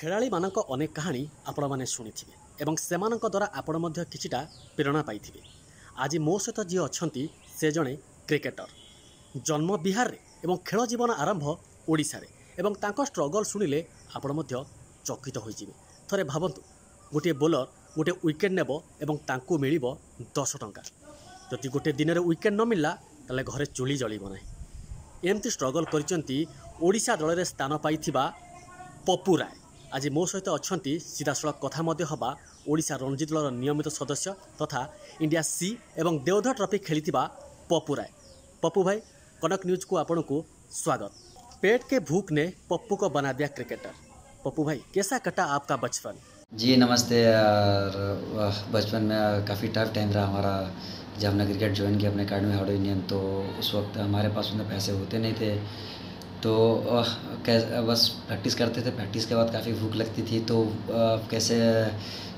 ଖେଳାଳିମାନଙ୍କ ଅନେକ କାହାଣୀ ଆପଣମାନେ ଶୁଣିଥିବେ ଏବଂ ସେମାନଙ୍କ ଦ୍ୱାରା ଆପଣ ମଧ୍ୟ କିଛିଟା ପ୍ରେରଣା ପାଇଥିବେ ଆଜି ମୋ ସହିତ ଯିଏ ଅଛନ୍ତି ସେ ଜଣେ କ୍ରିକେଟର ଜନ୍ମ ବିହାରରେ ଏବଂ ଖେଳ ଜୀବନ ଆରମ୍ଭ ଓଡ଼ିଶାରେ ଏବଂ ତାଙ୍କ ଷ୍ଟ୍ରଗଲ୍ ଶୁଣିଲେ ଆପଣ ମଧ୍ୟ ଚକିତ ହୋଇଯିବେ ଥରେ ଭାବନ୍ତୁ ଗୋଟିଏ ବୋଲର ଗୋଟିଏ ୱିକେଟ୍ ନେବ ଏବଂ ତାଙ୍କୁ ମିଳିବ ଦଶ ଟଙ୍କା ଯଦି ଗୋଟିଏ ଦିନରେ ୱିକେଟ୍ ନ ମିଳିଲା ତାହେଲେ ଘରେ ଚୁଲି ଜଳିବ ନାହିଁ ଏମିତି ଷ୍ଟ୍ରଗଲ୍ କରିଛନ୍ତି ଓଡ଼ିଶା ଦଳରେ ସ୍ଥାନ ପାଇଥିବା ପପୁ ରାୟ ଆଜି ମୋ ସହିତ ଅଛନ୍ତି ସିଧାସଳଖ କଥା ମଧ୍ୟ ହେବା ଓଡ଼ିଶା ରଣଜୀ ଦଳର ନିୟମିତ ସଦସ୍ୟ ତଥା ଇଣ୍ଡିଆ ସି ଏବଂ ଦେଓଧର ଟ୍ରଫି ଖେଳିଥିବା ପପୁ ରାୟ पप्पू भाई कनक न्यूज को आपन को स्वागत पेट के भूख ने पप्पू को बना दिया क्रिकेटर पप्पू भाई कैसा कटा आपका बचपन जी नमस्ते यार वाह, बचपन में काफ़ी टफ टाइम रहा हमारा जब हमने क्रिकेट ज्वाइन किया अपने अकेडमी हाउडो यूनियन तो उस वक्त हमारे पास उतने पैसे होते नहीं थे तो कैसे, बस प्रैक्टिस करते थे। प्रैक्टिस के बाद काफ़ी भूख लगती थी। तो कैसे,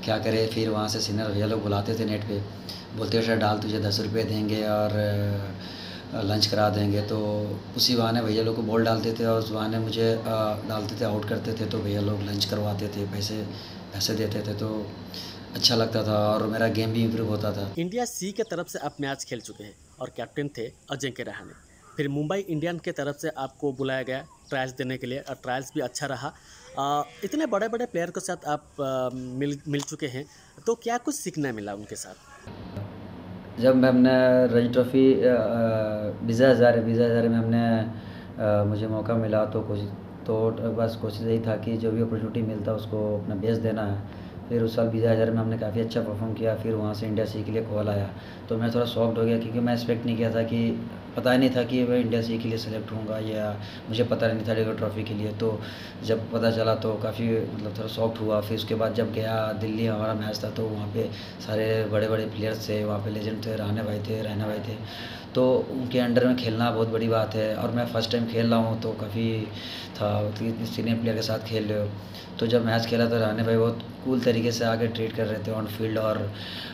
क्या करें? फिर वहाँ से सीनियर भैया लोग बुलाते थे नेट पे। बोलते, सर, डाल तुझे दस रुपये देंगे और लंच करा देंगे। तो उसी बहाने भैया लोग को बॉल डालते थे और उस बहाने मुझे डालते थे आउट करते थे। तो भैया लोग लंच करवाते थे, पैसे पैसे देते थे। तो अच्छा लगता था और मेरा गेम भी इम्प्रूव होता था। इंडिया सी के तरफ़ से आप मैच खेल चुके हैं और कैप्टन थे अजिंक्य रहाणे फिर मुंबई इंडियन के तरफ़ से आपको बुलाया गया ट्रायल्स देने के लिए और ट्रायल्स भी अच्छा रहा। आ, इतने बड़े बड़े प्लेयर के साथ आप आ, मिल मिल चुके हैं तो क्या कुछ सीखना मिला उनके साथ? जब मैं हमने रणजी ट्रॉफी विजय हज़ारे विजय हज़ारे में हमने अ, मुझे मौका मिला तो कोशिश तो बस कोशिश यही था कि जो भी अपॉर्चुनिटी मिलता उसको अपना बेस्ट देना है। फिर उस साल विजय हज़ारे में हमने काफ़ी अच्छा परफॉर्म किया फिर वहाँ से इंडिया सी के लिए कॉल आया। तो मैं थोड़ा शॉक्ड हो गया क्योंकि मैं एक्सपेक्ट नहीं किया था कि पता ही नहीं था कि मैं इंडिया सी के लिए सेलेक्ट होऊँगा या मुझे पता नहीं था डेगो ट्रॉफी के लिए। तो जब पता चला तो काफ़ी मतलब थोड़ा सॉफ्ट हुआ। फिर उसके बाद जब गया दिल्ली हमारा मैच था तो वहाँ पे सारे बड़े बड़े प्लेयर्स थे वहाँ पे लेजेंड थे रहने भाई थे रैना भाई थे। तो उनके अंडर में खेलना बहुत बड़ी बात है। और मैं फ़र्स्ट टाइम खेल रहा हूँ तो काफ़ी था इतने सीनियर प्लेयर के साथ खेल रहे हो। तो जब मैच खेला तो रहने भाई बहुत कूल तरीके से आके ट्रीट कर रहे थे ऑन फ़ील्ड और,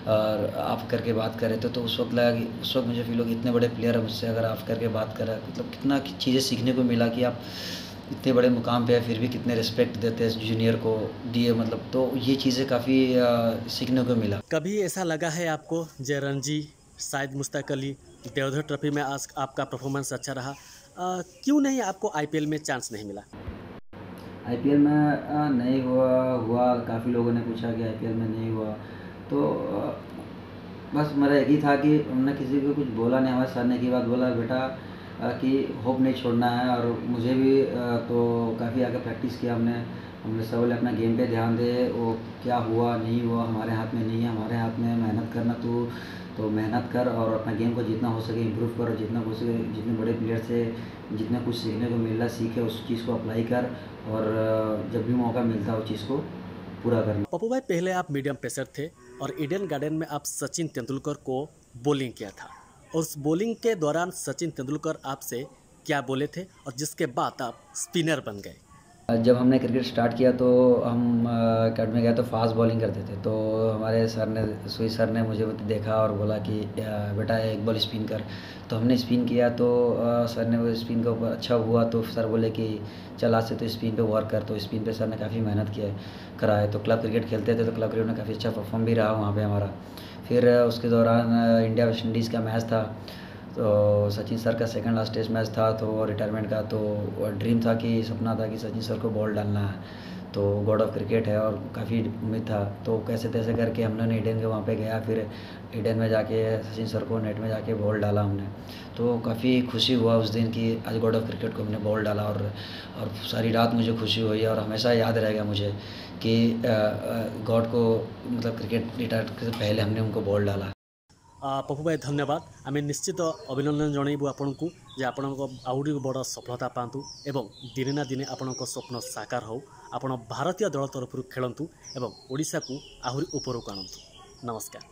और आप करके बात कर रहे थे। तो उस वक्त लगा कि उस वक्त मुझे फील हो कि इतने बड़े प्लेयर मुझसे अगर आप करके बात कर रहे हैं मतलब कितना चीज़ें सीखने को मिला कि आप इतने बड़े मुकाम पे है फिर भी कितने रिस्पेक्ट देते हैं जूनियर को दिए मतलब तो ये चीज़ें काफ़ी सीखने को मिला। कभी ऐसा लगा है आपको जय रणजी शायद मुश्ताक अली देवधर ट्रॉफी में आज आपका परफॉर्मेंस अच्छा रहा? आ, क्यों नहीं आपको आईपीएल में चांस नहीं मिला? आईपीएल में नहीं हुआ हुआ काफ़ी लोगों ने पूछा कि आईपीएल में नहीं हुआ। तो बस मेरा एक ही था कि हमने किसी को कुछ बोला नहीं, हमारे सर ने की बात बोला, बेटा कि होप नहीं छोड़ना है। और मुझे भी तो काफ़ी आगे प्रैक्टिस किया हमने। हमने सब बोले अपना गेम पे ध्यान दे, वो क्या हुआ, नहीं हुआ, हमारे हाथ में नहीं है, हमारे हाथ में मेहनत करना तू। तो मेहनत कर और अपना गेम को जितना हो सके इम्प्रूव कर और जितना हो सके, जितने बड़े प्लेयर से, जितना कुछ सीखने को मिल रहा सीखे, उस चीज़ को अप्लाई कर और जब भी मौका मिलता है उस चीज़ को पूरा करना पप्पू भाई, पहले आप मीडियम पेसर थे और ईडन गार्डन में आप सचिन तेंदुलकर को बॉलिंग किया था। और उस बॉलिंग के दौरान सचिन तेंदुलकर आपसे क्या बोले थे और जिसके बाद आप स्पिनर बन गए? जब हमने क्रिकेट स्टार्ट किया तो हम अकेडमी में गए तो फास्ट बॉलिंग करते थे। तो हमारे सर ने, सुई सर ने मुझे देखा और बोला कि बेटा एक बॉल स्पिन कर। तो हमने स्पिन किया तो सर ने वो स्पिन के ऊपर अच्छा हुआ तो सर बोले कि, चल आज से तो स्पिन पे वर्क कर। तो स्पिन पे सर ने काफ़ी मेहनत किया करा है तो क्लब क्रिकेट खेलते थे तो क्लब क्रिकेट में काफ़ी अच्छा परफॉर्म भी रहा वहाँ पर हमारा। फिर उसके दौरान इंडिया वेस्ट इंडीज़ का मैच था। तो सचिन सर का सेकंड लास्ट टेस्ट मैच था तो रिटायरमेंट का तो ड्रीम था कि, सपना था कि सचिन सर को बॉल डालना है। तो गॉड ऑफ़ क्रिकेट है और काफ़ी उम्मीद था। तो कैसे तैसे करके हम ईडन के वहाँ पे गया, फिर ईडन में जाके, सचिन सर को नेट में जाके बॉल डाला हमने। तो काफ़ी खुशी हुआ उस दिन कि आज गॉड ऑफ़ क्रिकेट को हमने बॉल डाला और और सारी रात मुझे खुशी हुई और हमेशा याद रहेगा मुझे कि गॉड को मतलब क्रिकेट रिटायर से पहले हमने उनको बॉल डाला। ପପୁ ଭାଇ ଧନ୍ୟବାଦ ଆମେ ନିଶ୍ଚିତ ଅଭିନନ୍ଦନ ଜଣାଇବୁ ଆପଣଙ୍କୁ ଯେ ଆପଣଙ୍କ ଆହୁରି ବଡ଼ ସଫଳତା ପାଆନ୍ତୁ ଏବଂ ଦିନେ ନା ଦିନେ ଆପଣଙ୍କ ସ୍ୱପ୍ନ ସାକାର ହେଉ ଆପଣ ଭାରତୀୟ ଦଳ ତରଫରୁ ଖେଳନ୍ତୁ ଏବଂ ଓଡ଼ିଶାକୁ ଆହୁରି ଉପରକୁ ଆଣନ୍ତୁ ନମସ୍କାର